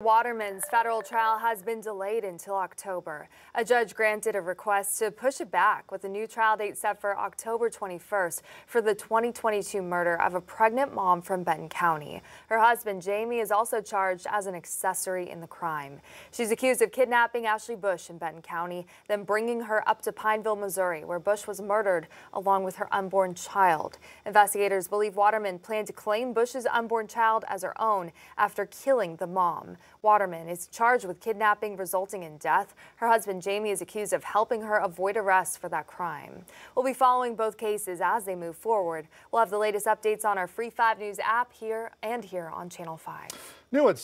Waterman's federal trial has been delayed until October. A judge granted a request to push it back with a new trial date set for October 21st for the 2022 murder of a pregnant mom from Benton County. Her husband, Jamie, is also charged as an accessory in the crime. She's accused of kidnapping Ashley Bush in Benton County, then bringing her up to Pineville, Missouri, where Bush was murdered along with her unborn child. Investigators believe Waterman planned to claim Bush's unborn child as her own after killing the mom. Waterman is charged with kidnapping resulting in death. Her husband Jamie is accused of helping her avoid arrest for that crime. We'll be following both cases as they move forward. We'll have the latest updates on our Free 5 News app here and here on Channel 5. New at